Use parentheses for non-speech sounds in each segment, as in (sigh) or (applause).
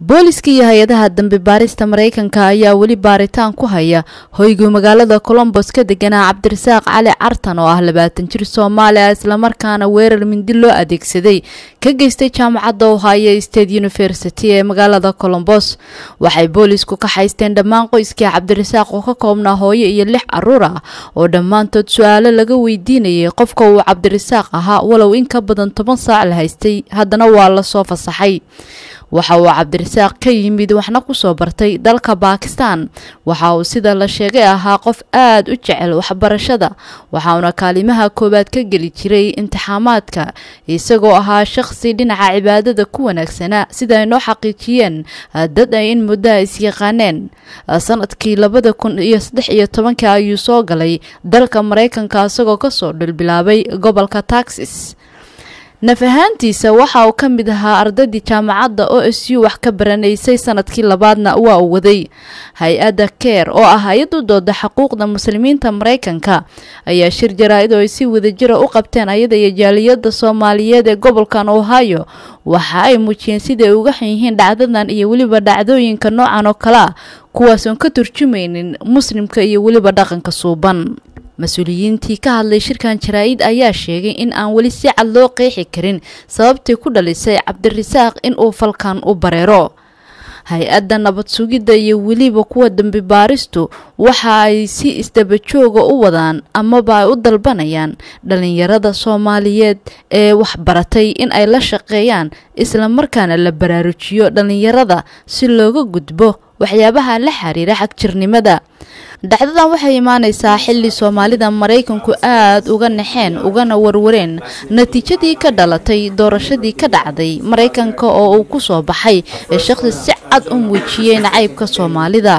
booliska iyo hay'adaha dambi baarista maraykanka ayaa weli baaritaan ku haya. Hoygii magaalada colombos ka deganaa cabdirasaaq cali cartan oo ah labaatan jir soomaali ah islamarkaana weerar mindi loo adeegsaday. Ka geystay jaamacadda ohio state university ee magaalada colombos waxay boolisku ka haysteen dhammaan qoyskii cabdirasaaq oo ka koobnaa hooyo iyo lix carruur ah oo dhammaantood su'aalo laga weydiinayay qofka uu cabdirasaaq ahaa walow in ka badan toban saac la haystay. Haddana waa la soo fasaxay waxa uu cabdirasaaq ka yimid waxna ku soo bartay dalka baakistan waxa uu sida la sheegay ahaa qof aad u jecel waxbarashada waxauna kaalimaha koowaad ka geli jiray imtixaamaadka isagoo ahaa shaqsi dhinaca cibaadada ku wanaagsanaa sida ay noo xaqiijiyeen dad ay in muddaha isyaqaaneen sannadkii labada kun iyo saddex iyo tobankii ayuu soo galay dalka maraykanka isagoo ka soo dhulbilaabay gobolka taxas naf ahaantiisa waxa uu ka mid ahaa ardaydii jaamacadda o s u wax ka baranaysay sannadkii labaadna waa uu waday. Hay'adda keer oo ah hay'ad u dooda xuquuqda muslimiinta maraykanka ayaa shir jaraa-id oo ay si wadajira u qabteen ayada iyo jaaliyadda soomaaliyeed ee gobolkan ohio. Waxa ay muujiyeen siday uga xun yihiin dhacdadan iyo weliba dhacdooyinka noocan oo kale ah kuwaasoon ka turjumaynin muslimka iyo weliba dhaqanka suuban mas'uuliyiintii ka hadlay shirkan jaraa-id ayaa sheegay in aan weli si cad loo qeexi karin sababtii ku dhalisay cabdirasaaq in uu falkan u bareero. Hay'adda nabad sugidda iyo weliba kuwa dambi baaristu waxa ay si isdabajooga u wadaan amaba ay u dalbanayaan dhalinyarada soomaaliyeed ee waxbaratay in ay la shaqeeyaan islamarkaana la baraarujiyo dhalinyarada si looga gudbo waxyaabaha la xiriira xagjirnimada dhacdadan waxay imaaneysaa xilli soomaalida maraykanku aada uga naxeen ugana warwareen. Natiijadii ka dhalatay doorashadii ka dhacday maraykanka oo uu ku soo baxay ee shaqsi si cad u muujiyey nacaybka soomaalida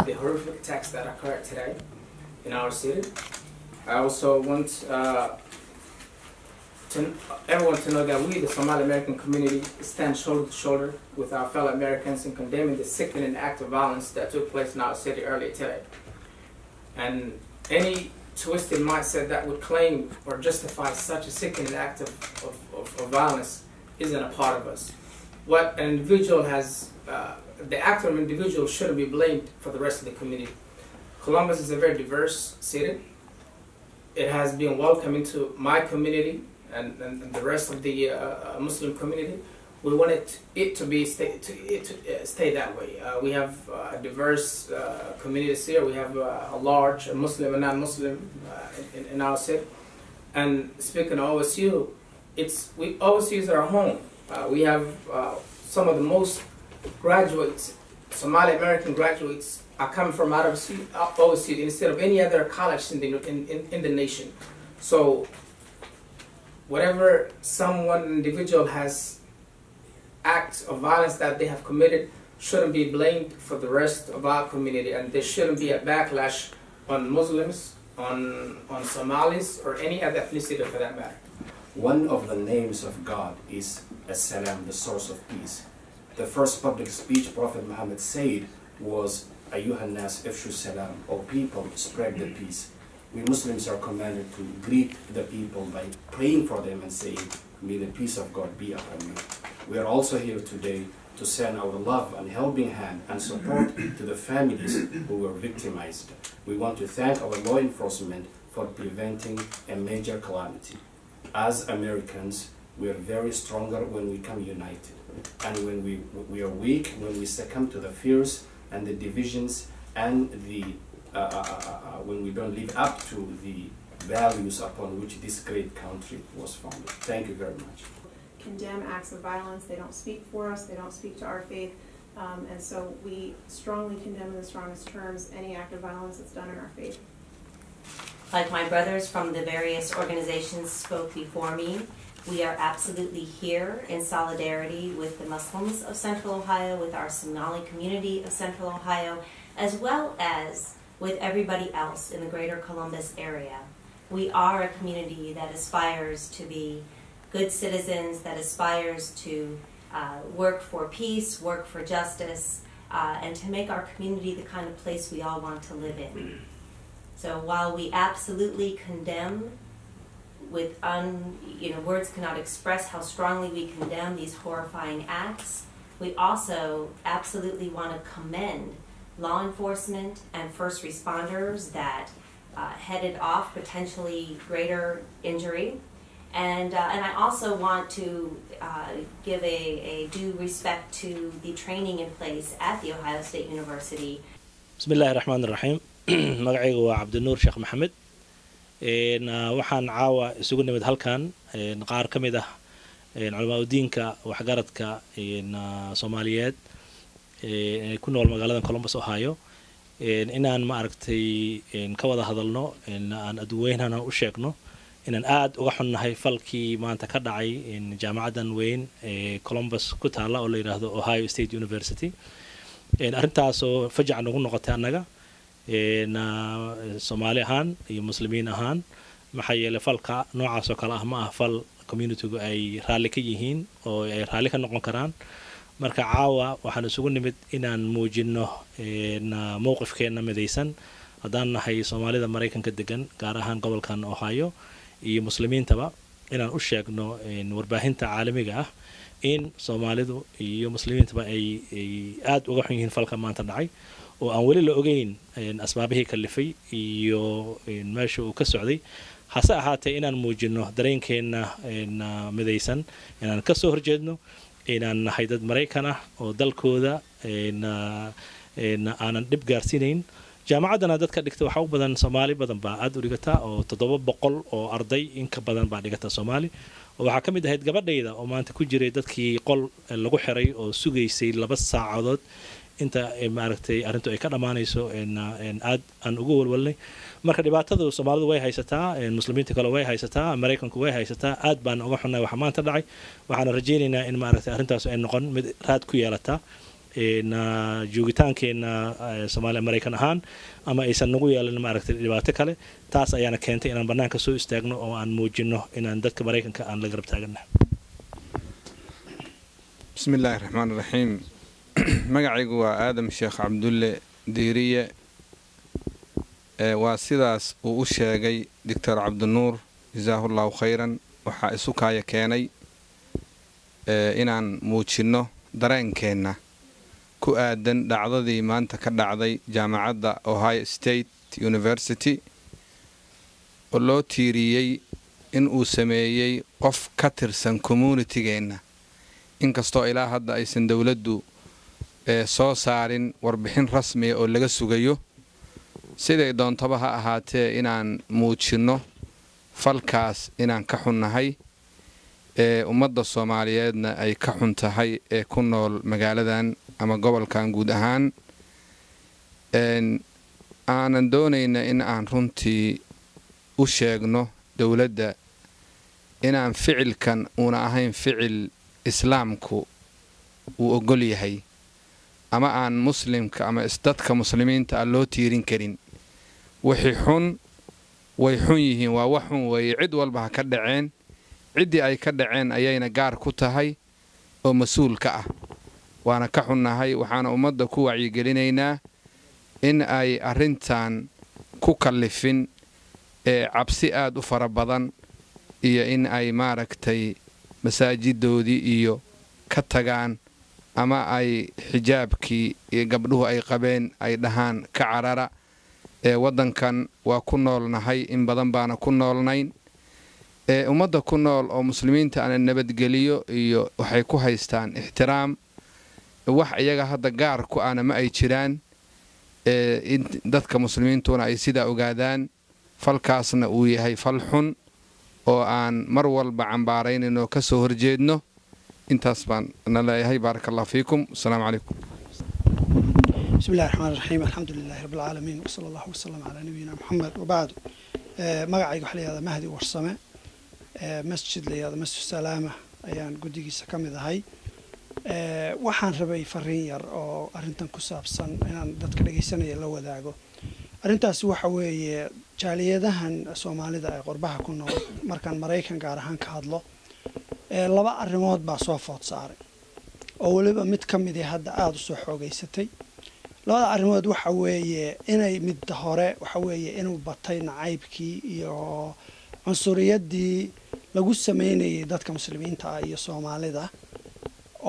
to everyone to know that we, the Somali American community, stand shoulder to shoulder with our fellow Americans in condemning the sickening act of violence that took place in our city earlier today. And any twisted mindset that would claim or justify such a sickening act of, of, of, of violence isn't a part of us. What an individual has, uh, the act of an individual shouldn't be blamed for the rest of the community. Columbus is a very diverse city. It has been welcoming to my community and, and, the rest of the uh, Muslim community. We want it, to be stay, to, it to, uh, stay that way. Uh, we have uh, diverse uh, communities here. We have uh, a large Muslim and non-Muslim in, in, our city. And speaking of OSU, it's we OSU is our home. we have some of the most graduates, Somali American graduates, are coming from out of OSU instead of any other college in the in, in, in the nation. So whatever someone individual has acts of violence that they have committed shouldn't be blamed for the rest of our community and there shouldn't be a backlash on Muslims, on, on Somalis, or any other ethnicity for that matter. One of the names of God is As-Salam, the source of peace. The first public speech Prophet Muhammad said was Ayyuhan nas ifshu salam, O people, spread the peace. We Muslims are commanded to greet the people by praying for them and saying, May the peace of God be upon you. We are also here today to send our love and helping hand and support to the families who were victimized. We want to thank our law enforcement for preventing a major calamity. As Americans, we are very stronger when we come united. And when we, we are weak, when we succumb to the fears and the divisions and the Uh, uh, uh, when we don't live up to the values upon which this great country was founded. Thank you very much. Condemn acts of violence. They don't speak for us. They don't speak to our faith. Um, and so we strongly condemn in the strongest terms any act of violence that's done in our faith. Like my brothers from the various organizations spoke before me, we are absolutely here in solidarity with the Muslims of Central Ohio, with our Somali community of Central Ohio, as well as with everybody else in the greater Columbus area. We are a community that aspires to be good citizens, that aspires to uh, work for peace, work for justice, uh, and to make our community the kind of place we all want to live in. So while we absolutely condemn with un, you know, words cannot express how strongly we condemn these horrifying acts, We also absolutely want to commend law enforcement and first responders that uh, headed off potentially greater injury. And, uh, and I also want to uh, give a, a due respect to the training in place at The Ohio State University. Raxmaan raxiim magacaygu waa cabdinuur sheekh maxamed waxaan caawa isugu nimid halkan. Qaar ka mid ah culamaa udiinka waxgaradka soomaaliyeed. ee ku nool magaalada colombus ohio. Inaan ma aragtay ka wada hadalno aan adweynana u sheegno inaan aada uga xunnahay falkii maanta ka dhacay jaamacaddan weyn ee colombus ku taalla oo la yidhaahdo ohio state university. Arrintaasoo fajac nagu noqotay annaga. Soomaali ahaan iyo muslimiin ahaan maxaa yeeley falka noocaas oo kale ah ma ah fal communitygu ay raalli ka yihiin oo ay raalli ka noqon karaan marka caawa waxaan isugu nimid inaan muujino mowqifkeenna midaysan. Haddaan nahay soomaalida maraykanka degan gaar ahaan gobolkan ohio iyo muslimiintaba inaan u sheegno warbaahinta caalamiga ah in soomaalidu iyo muslimiintaba ay aada uga xun yihiin falka maanta dhacay oo aan weli la ogeyn asbaabihii kalifay iyo meesha uu ka socday. Hase ahaatee inaan muujino dareenkeenna midaysan inaan ka soo horjeedno inaan nahay dad maraykan ah oo dalkooda aanan dhib gaarsiinayn. Jaamacaddana dadka dhigta waxaa u badan soomaali badan baa aada u dhigata oo toddoba boqol oo arday inka badan baa dhigata soomaali. Oo waxaa ka mid ahayd gabadhayda oo maanta ku jiray dadkii qol lagu xiray oo sugaysay laba saacadood inta maaragtay arrintu ay ka dhammaanayso aad aan ugu walwalnay. Marka dhibaatadu soomaalidu way haysataa muslimiinta kale way haysataa maraykanku way haysataa aad baan uga xunnahay waxa maanta dhacay. Waxaana rajaynaynaa in maaragtay arrintaas ay noqon mid raad ku yeelata joogitaankeenna soomaaliya maraykan ahaan ama aysan nagu yeelin maaragtay dhibaato kale. Taas ayaana keentay inaan bannaanka soo istaagno oo aan muujino inaan dadka maraykanka aan la garab taagana bismi illaahi raxmaan raxiim (clears throat) magacaygu waa aadam sheekh cabdulle diiriye waa sidaas uu u sheegay doctor cabdinuur jasaahullahu khayran. Waxaa isu kaaya keenay inaan muujinno dareenkeenna ku aadan dhacdadii maanta ka dhacday jaamacadda ohio state university oo loo tiiriyey in uu sameeyey qof ka tirsan communitigeenna inkastoo ilaa hadda aysan dowladdu soo saarin warbixin rasmiya oo laga sugayo. Siday doontaba ha ahaatee inaan muujinno falkaas inaan ka xunnahay ee ummadda soomaaliyeedna ay ka xun tahay ee ku nool magaaladan ama gobolkan guud ahaan. Aanan doonayna in aan runtii u sheegno dowladda inaan ficilkan uuna ahayn ficil islaamku uu oggol yahay ama aan muslimka ama dadka muslimiinta ah loo tiirin karin. Wixii xun way xun yihiin waa wax xun weeye. Cid walba ha ka dhaceen. Ciddii ay ka dhaceen ayayna gaar ku tahay oo mas'uul ka ah. Waana ka xunnahay waxaana ummadda ku wacyigelinaynaa in ay arrintan ku kallifin ee cabsi aad u fara badan iyo in ay maaragtay masaajidoodii iyo ka tagaan ama ay xijaabkii gabdhuhu ay qabeen ay dhahaan ka carara. Ee waddankan waa ku noolnahay in badan baana ku noolnayn. Ee ummadda ku nool oo muslimiinta ana nabadgeliyo iyo waxay ku haystaan ixtiraam wax iyaga hadda gaar ku ana ma ay jiraan. Ee dadka muslimiintuna ay sidaa ogaadaan falkaasna uu yahay fal xun oo aan mar walba cambaaraynayno ka soo horjeedno intaas baan na leeyahay baaraka allah fiikum. Asalaamu calaykum bismi illahi raxmaan raxiim alxamdulilahi rabbi alcaalamiin wsala allahu wasalam calaa nabiyina moxamed wabacdu eh, magacayga waxa la yihahdaa mahdi warsame. Eh, masjid la yihahdo masjid salaama ayaan guddigiisa ka mid ahay. Eh, waxaan rabay fariin yar oo arrintan ku saabsan inaan dadka dhegaysanaya la wadaago. Arrintaasi waxa weeye jaaliyadahan soomaalida ee qurbaha ku nool markaan maraykan gaar ahaan ka hadlo laba arrimood baa soo food saaray. Oo weliba mid ka midii hadda aada u soo xoogeysatay. Labada arrimood waxa weeye inay midda hore waxa weeye inuu batay nacaybkii iyo cunsuriyadii lagu sameynayay dadka muslimiinta ah iyo soomaalida.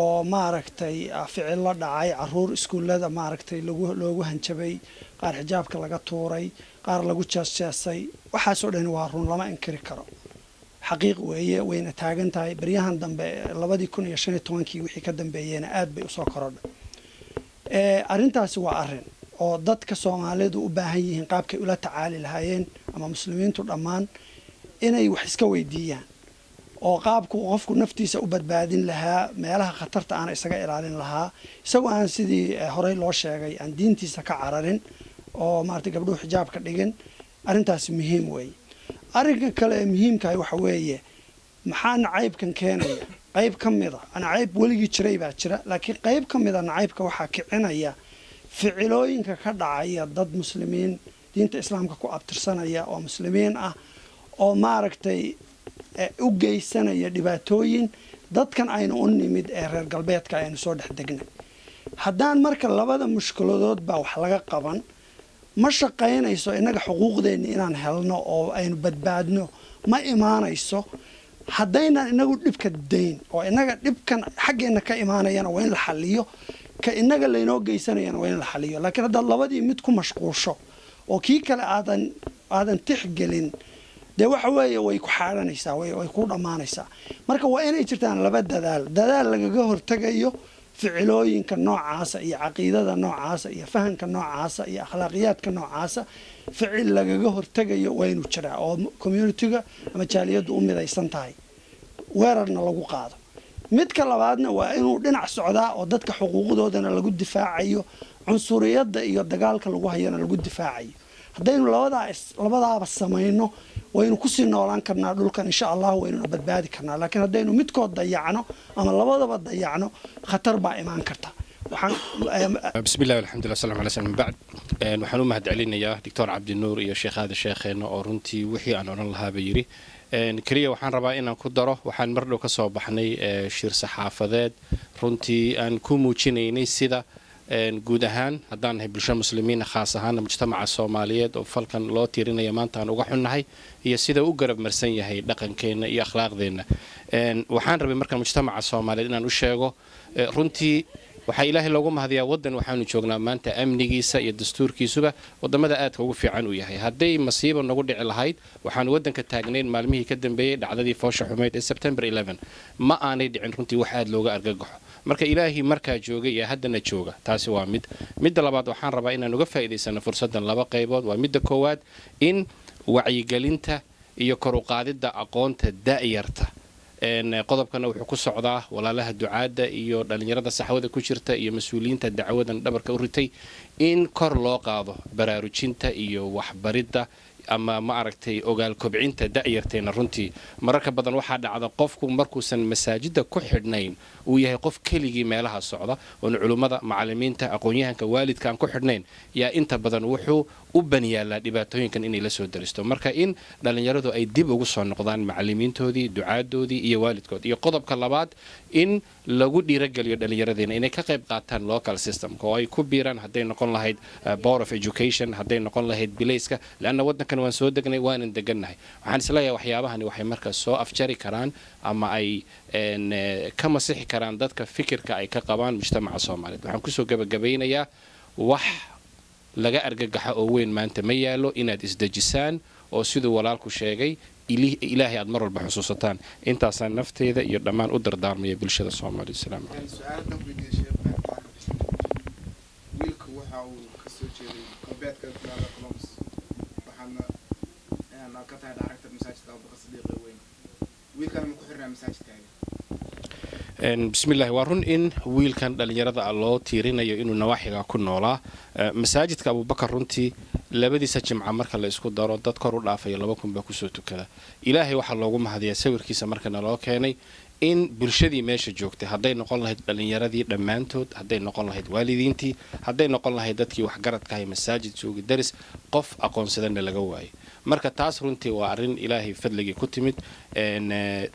Oo maaragtay ficillo dhacay carruur iskuullada maaragtay loogu hanjabay qaar xijaabka laga tuuray qaar lagu jeesjeesay waxaasoo dhani waa run lama inkiri karo xaqiiq weeye wayna taagan tahay baryahan dambe labadii kun iyo shan iyo tobankii wixii ka dambeeyeyna aad bay u soo korodhay. Arrintaasi waa arrin oo dadka soomaalidu u baahan yihiin qaabkay ula tacaali lahaayeen ama muslimiintu dhammaan inay wax iska weydiiyaan oo qaabku qofku naftiisa u badbaadin lahaa meelaha khatarta aana isaga ilaalin lahaa. Isagoo aan sidii horey loo sheegay aan diintiisa ka cararin oo maarata gabdhuhu xijaabka dhigin arrintaasi muhiim weeye arrinka kale ee muhiimkahay waxa weeye maxaa nacaybkan keenaya qayb ka mida nacayb weligii jiray baa jira laakiin qayb ka mida nacaybka waxaa kicinaya ficilooyinka ka dhacaya dad muslimiin diinta islaamka ku abtirsanaya oo muslimiin ah oo maaragtay u geysanaya dhibaatooyin dadkan aynu u nimid ee reer galbeedka aynu soo dhex degnay. Haddaan marka labada mushkiladood baa wax laga qaban ma shaqaynayso innaga xuquuqdeenni inaan helno oo aynu badbaadno? Ma imaanayso? Haddaynan inagu dhibka dayn oo innaga dhibkan xaggeenna ka imaanayana waa in la xaliyo ka innaga laynoo geysanayana waa in la xaliyo laakiin haddaad labadii mid ku mashquusho oo kii kale aadan aadan tixgelin dee waxa weeye way ku xaadhanaysaa way ku dhammaanaysaa. Marka waa inay jirtaan laba dadaal. Dadaal lagaga hortegayo ficilooyinka noocaasa iyo caqiidada noocaasa iyo fahamka noocaasa iyo akhlaaqiyaadka noocaasa ficil lagaga hortegayo waa inuu jiraa oo communitiga ama jaaliyaddu u midaysan tahay. Weerarna lagu qaado. Midka labaadna waa inuu dhinac socdaa oo dadka xuquuqdoodana lagu difaacayo cunsuriyadda iyo dagaalka lagu hayana lagu difaacayo haddaynu labadaa labadaaba samayno waynu ku sii noolaan karnaa dhulkan insha allah waynuna badbaadi karnaa. Laakiin haddaynu midkood dayacno ama labadaba dayacno khatar baa imaan karta. Bismi llahi alxamdulillah wasalam ala slm bacd waxaan u mahad celinayaa doctor cabdinuur iyo sheekhaada sheekheenna oo runtii wixii aan odhan lahaaba yidhi. Keliya waxaan rabaa inaan ku daro waxaan mar dhow ka soo baxnay shir saxaafadeed. Runtii aan ku muujinaynay sida guud ahaan haddaan nahay bulsho muslimiina khaas ahaana mujtamaca soomaaliyeed oo falkan loo tiirinaya maanta aan uga xunnahay iyo sida u garab marsan yahay dhaqankeenna iyo akhlaaqdeenna. Waxaan rabay marka mujtamaca soomaaliyeed inaan u sheego runtii waxaa ilaahay loogu mahadiyaa waddan waxaanu joognaa maanta amnigiisa iyo dastuurkiisuba waddamada aadka ugu fiican uu yahay. Hadday masiiba nagu dhici lahayd waxaanu waddanka taagnayn maalmihii ka dambeeyey dhacdadii foosha xumeyd ee sebtembar ma aanay dhicin runtii wax aad looga argagaxo marka ilaahii markaa joogay iyo haddana jooga taasi waa mid. Midda labaad waxaan rabaa inaan uga faa'iidaysano fursaddan laba qaybood. Waa midda koowaad in wacyigelinta iyo koruqaadidda aqoonta da'yarta. Qodobkana wuxuu ku socdaa walaalaha ducaadda iyo dhallinyarada saxwada ku jirta iyo mas'uuliyiinta dacwadan dhabarka u ritay in kor loo qaado baraarujinta iyo waxbaridda ama ma aragtay ogaal kobcinta da'yarteena runtii. Mararka badan waxaa dhacda qofku markuusan masaajidda ku xidhnayn uu yahay qof keligii meelaha socda oon culummada macalimiinta aqoon-yahanka waalidka aan ku xidhnayn. Yaa inta badan wuxuu u banyaallaa dhibaatooyinkan inay la soo daristo. Marka in dhallinyaradu ay dib ugu soo noqdaan macalimiintoodii ducaadoodii iyo waalidkood. Iyo qodobka labaad in lagu dhiirageliyo dhallinyaradeena inay ka qayb qaataan local systemka. Oo ay ku biiraan hadday noqon lahayd board of education hadday noqon lahayd bilayska leanna waddankan waan soo degnay waanan degannahay waxaan is leeyahay waxyaabahani waxay markaas soo afjari karaan ama ay ka masixi karaan dadka fikirka ay ka qabaan mujtamaca soomaaliyeed. Waxaan ku soo gebagabaynayaa wax laga argagaxa oo weyn maanta ma yaalo inaad isdejisaan oo siduu walaalku sheegay ilaahay aad mar walba xusuusataan. Intaasaan nafteeda iyo dhammaan u dardaarmaya bulshada soomaaliya asalaamu bismillahi waa run in wiilkan dhallinyarada ah loo tiirinayo inuu nawaaxiga ku noolaa. Masaajidka abubakar runtii labadiisa jimca marka la isku daro dad kor u dhaafaya laba kun baa ku soo tukada. Ilaahay waxaa loogu mahadiyaa sawirkiisa markana loo keenay in bulshadii meesha joogtay hadday noqon lahayd dhallinyaradii dhammaantood hadday noqon lahayd waalidiintii hadday noqon lahayd dadkii waxgaradkahay masaajid joogi daris qof aqoonsadana laga waayay marka taas runtii waa arrin ilaahay fadligii ku timid.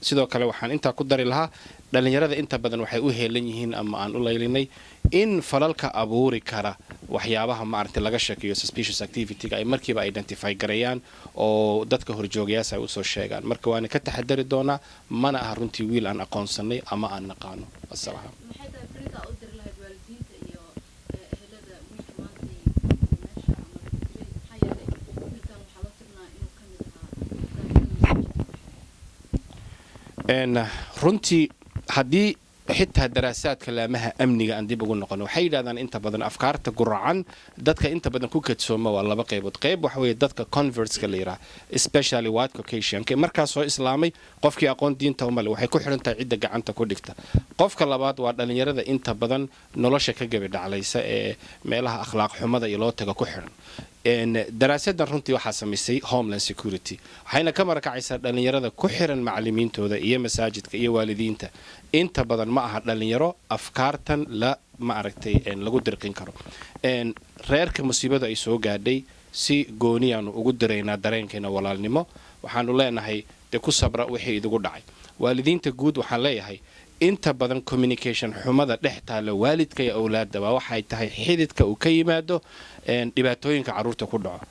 Sidoo kale waxaan intaa ku dari lahaa dhallinyarada inta badan waxay u heelan yihiin ama aan u laylinay in falalka abuuri kara waxyaabaha maaragtay laga shakiyo suspicious activity-ga ay markiiba identify gareeyaan oo dadka horjoogayaas ay u soo sheegaan. Marka waana ka taxadari doonaa mana aha runtii wiil aan aqoonsanay ama aan naqaano. Asalaam. Runtii haddii xitaa daraasaadka laamaha amniga aan dib ugu noqono waxay yidhahdaan inta badan afkaarta guracan dadka inta badan ku kadsooma waa laba qaybood. Qayb waxa dadka convertska la yidhaha especially white caucasian markaa soo islaamay qofkii aqoon diinta umale waxay ku xidhan tahay cidda gacanta ku dhigta. Qofka labaad waa dhallinyarada inta badan nolosha ka gabi dhaclaysa ee meelaha akhlaaq xumada iyo loo taga ku xidhan daraasadan runtii waxaa samaysay homeland security waxayna ka marakacaysaa dhallinyarada ku xiran macalimiintooda iyo masaajidka iyo waalidiinta. Inta badan ma aha dhallinyaro afkaartan la ma lagu dirqin karo. Reerka musiibada ay soo gaadhay si gooniyaanu ugu diraynaa dareenkeena walaalnimo waxaanu leenahay dee ku sabra wixii idigu dhacay. Waalidiinta guud waxaan leeyahay inta badan communication xumada dhex taalla waalidka iyo awlaadaba waxay tahay xididka uu ka yimaado dhibaatooyinka carruurta ku dhaco.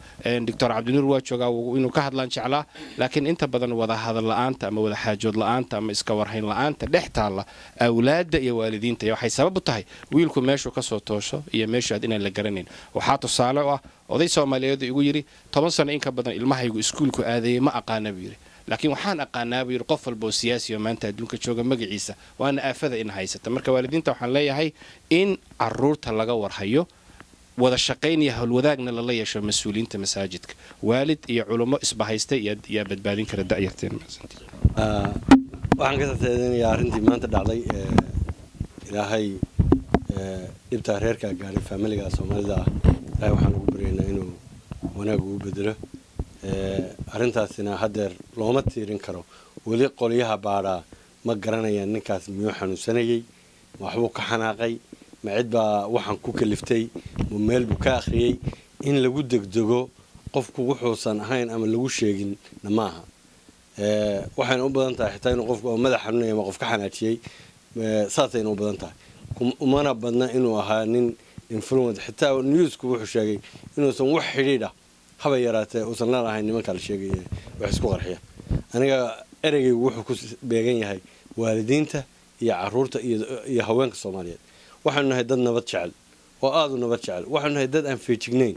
Doctor cabdinuur waa joogaa inuu ka hadlaan jeclaa laakiin inta badan wadahadal la'aanta ama wadaxaajood la'aanta ama iska warhayn la'aanta dhex taalla awlaadda iyo waalidiinta. Waxay sabab u tahay wiilku meeshuu ka soo toosho iyo meeshaad inaan la garanayn waxaa tusaale u ah oday soomaaliyeed igu yidhi toban sano in ka badan ilmahaygu iskuulku aadayay ma aqaana buu yidhi laakiin waxaan aqaanaa buu yidhi qof walba oo siyaasi oo maanta adduunka jooga magaciisa waana aafada in haysata. Marka waalidiinta waxaan leeyahay in carruurta laga warhayo wada shaqayn iyo howlwadaagna lala yeesho mas'uuliyiinta masaajidka. Waalid iyo culummo isbahaysta yaa badbaadin kara da'yarteen waxaan ka tateedinayaa arrintii maanta dhacday ilaahay dhibtaa reerkaa gaadhay faamiliga soomaalida ah. Ilaahay waxaan ugu baryaynaa inuu wanaag ugu bedelo arrintaasina haddeer looma tiirin karo. Weli qolyaha baadhaa ma garanayaan ninkaas miyuu xanuunsanayey ma waxbuu ka xanaaqay ma cid baa waxaan ku kaliftay ma meel buu ka akhriyey in lagu degdego qofku wuxuusan ahayn ama lagu sheeginna ma aha. Waxayna u badan tahay xitaa inuu qofku madax xanuunaya ama qof ka xanaajiyey saasayna u badan tahay. Umana badna inuu ahaa nin influence xitaa newsku wuxuu sheegay inuusan wax xidhiidh ah haba yaraatee uusan la lahayn nimanka la sheegay wax isku qarxiya. Aniga ereygaygu wuxuu ku beegan yahay waalidiinta iyo carruurta iyo haweenka soomaaliyeed. Waxaanu nahay dad nabad jecel oo aada u nabad jecel. Waxaanu nahay dad aan feejignayn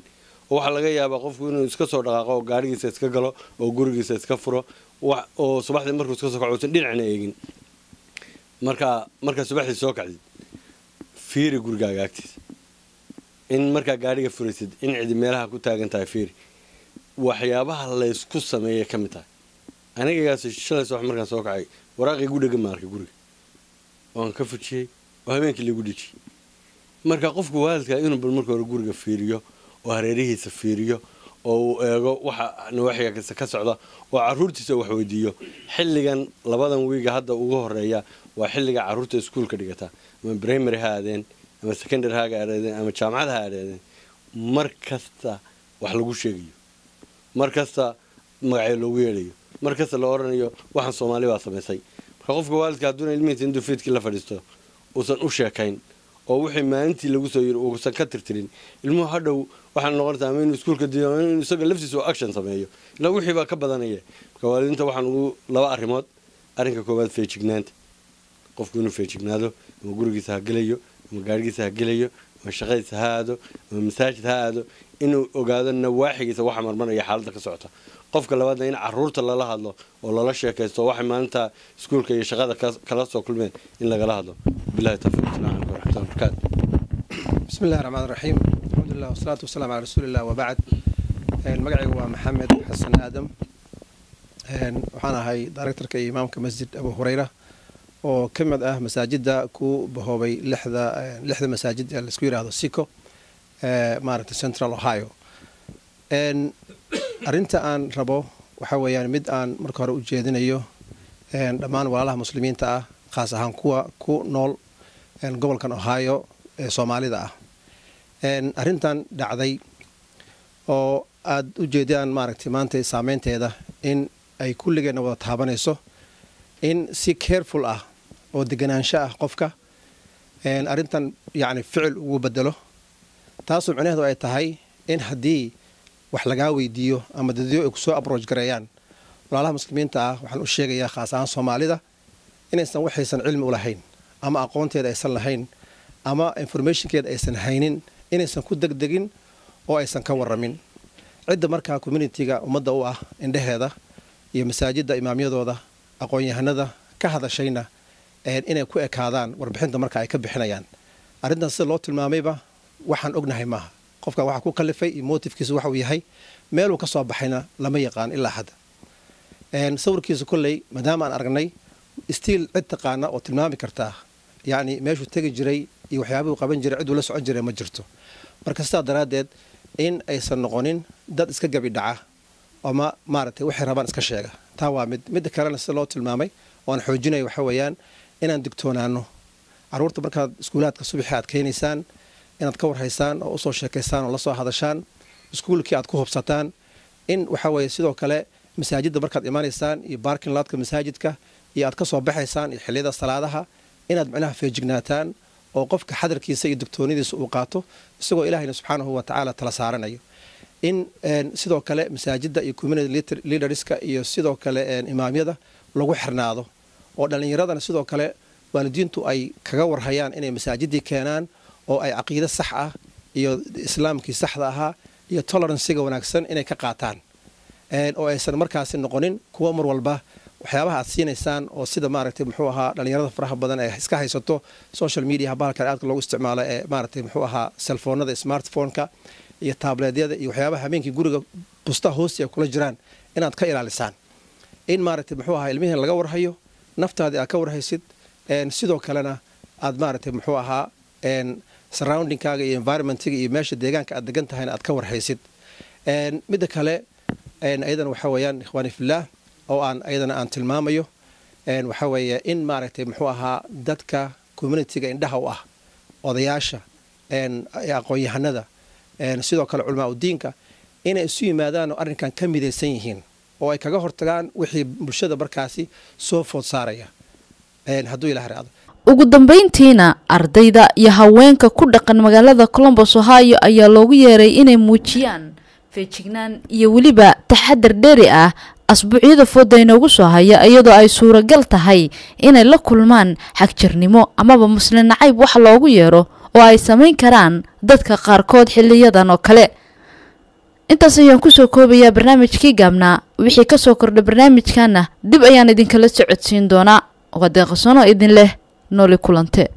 oo waxaa laga yaabaa qofku inuu iska soo dhaqaaqo oo gaarigiisa iska galo oo gurigiisa iska furo oo subaxdii markuu iska soo kaco uusan dhinacna eegin. Marka markaa subaxdii soo kacdid fiiri gurigaaga agtiisa in markaa gaadhiga furaysid in cidi meelaha ku taagan tahay fiiri waxyaabaha laysku sameeyay ka mid tahay. Anigagaas shalay subax markaan soo kacay waraaqii gu dhegan ma arkay guriga. Waan ka fujiyey oo habeenkii lagu dhijiyey. Marka qofka waalidkaa inuu bal marka hore guriga fiiriyo oo hareerihiisa fiiriyo oo uu eego waxa nawaaxiga ka socda oo caruurtiisa wax weydiiyo xilligan labadan wiiga hadda ugu horreeya waa xilliga carruurta iskuulka dhigata. Ama primary ha aadeen ama secondary ha aadeen ama jaamacad ha aadeen mar kasta wax lagu sheegayo mar kasta magacyo loogu yeedhayo. Mar kasta la odhanayo waxaan soomaali baa samaysay marka qofka waalidka hadduuna ilmihiisa intuu fiidkii la fadhiisto uusan u sheekayn oo wixii maalintii lagu soo yiri uusan ka tirtirin ilmuhu hadhow waxaa noqonaysaa ama inuu iskuulka diido inuu isaga laftiisa action sameeyo. Ilaa wixii baa ka badanaya marka waalidiinta waxaan ugu laba arrimood. Arrinka koowaad feejignaanta. Qofku inuu feejignaado ama gurigiisa ha gelayo ama gaarigiisa ha gelayo ma ha aado ma masaajid ha aado inuu ogaado nawaaxigiisa waxa marmaraya xaaladda ka socota. Qofka labaadna in carruurta lala hadlo oo lala sheekaysto waxay maalinta iskuulka iyo shaqada kala soo kulmeen in lagala hadlo. Bilahi tawfiiq asalaamu calaykum waraxmatullahi raxiim alxamdulillah wasalaatu wasalaamu calaa rasuulillah wabacd magacaygu waa maxamed xasan aadam. Waxaan ahay directorka iyo imaamka masjid abu hureyra oo ka mid ah masaajida ku bahoobay lixda lixda masaajid ee la isku yidhaahdo sico maaragta central ohio. Arrinta aan rabo waxaa weeyaan mid aan marka hore u jeedinayo dhammaan walaalaha muslimiinta ah khaas ahaan kuwa ku nool gobolkan ohio ee soomaalida ah. Arrintan dhacday oo aada u jeedaan maaragtay maanta saameynteeda in ay kulligeenna wada taabanayso in si careful ah oo deganaansho ah qofka arrintan yacni ficil ugu bedelo. Taasoo micnaheedu ay tahay in haddii wax lagaa weydiiyo ama dadyo ay ku soo abrooj gareeyaan. Walaalaha muslimiinta ah waxaan u sheegayaa khaas ahaan soomaalida inaysan waxaysan cilmi u lahayn ama aqoonteeda aysan lahayn ama informationkeeda aysan haynin inaysan ku degdegin oo aysan ka waramin cidda markaa communitiga ummadda u ah indheheeda iyo masaajidda imaamyadooda aqoon-yahanada ka hadashayna inay ku ekaadaan warbixinta marka ay ka bixinayaan. Arrintan sida loo tilmaamayba waxaan ognahay maaha. Qofkan waxaa ku kalifay iyo motifkiisu waxa uu yahay meeluu ka baxayna lama yaqaan ilaa hadda. Sawirkiisu kolley maadaama aan aragnay stiil cid taqaana oo tilmaami kartaa yacni meeshuu tegi jiray iyo waxyaabihuu qaban jiray ciduu la socon jiray ma jirto. Marka sidaa daraaddeed in aysan noqonin dad iska gabi dhaca ama maaragtay waxay rabaan iska sheega. Taa waa mid midda kalena sida loo tilmaamay oo aan xoojinaya waxa weeyaan inaan digtoonaano. Carruurta markaad iskuulaadka subaxii aad keenaysaan inaad ka warhaysaan oo u soo sheekaysaan oo la soo hadashaan iskuulkii aad ku hubsataan in waxa weeye sidoo kale masaajidda markaad imaanaysaan iyo baarkin laadka masaajidka iyo aad ka soo baxaysaan iyo xilliyada salaadaha inaad micnaha feejignaataan oo qofka xadarkiisa iyo digtoonidiisa uu qaato isagoo ilaahayna subxaanahu wa tacaala tala saaranayo. In sidoo kale masaajidda iyo community leaderska iyo sidoo kale imaamyada lagu xirnaado oo dhallinyaradana sidoo kale waalidiintu ay kaga warhayaan inay masaajidii keenaan oo ay caqiide sax ah iyo islaamkii saxda ahaa iyo toleransiga wanaagsan inay ka qaataan. Oo aysan markaasi noqonin kuwa mar walba waxyaabaha aad siinaysaan oo sida maaragtay muxuu ahaa dhallinyarada faraha badan ee iska haysato social media bahalkan aadka loogu isticmaalo ee maaragtay muxuu ahaa cellfoonada smartphoneka iyo taableedyada iyo waxyaabaha habeenkii guriga busta hoosti ay kula jiraan inaad ka ilaalisaan. In maaragtay muxuu ahaa ilmihiin laga warhayo naftaadii aad ka warhaysid sidoo kalena aad maaragtay muxuu ahaa surroundingkaaga iyo environmentiga iyo meesha deegaanka aad degan tahayna aad ka warhaysid. Midda kale ayadana waxa weeyaan ikhwaani fillaah oo aan ayadana aan tilmaamayo waxa weeye in maaragtay muxuu ahaa dadka communitiga indhaha u ah odayaasha aqoon-yahanada sidoo kale culamaa udiinka inay isu yimaadaan oo arrinkan ka midaysan yihiin oo ay kaga hortagaan wixii bulshada markaasi soo food saaraya. Hadduu ilah raado ugu dambayntiina ardayda iyo haweenka ku dhaqan magaalada colombos ohio ayaa loogu yeeray inay muujiyaan feejignaan iyo weliba taxadar dheeri ah asbuucyada fooda inoogu soo haya iyadoo ay suuragal tahay inay la kulmaan xagjirnimo amaba muslin nacayb wax loogu yeero oo ay samayn karaan dadka qaarkood xiliyadan oo kale intaas ayaan ku soo koobayaa barnaamijkii gaabnaa wixii ka soo kordha barnaamijkana dib ayaan idinkala socodsiin doonaa. Waa deeqasano idin leh nooli kulante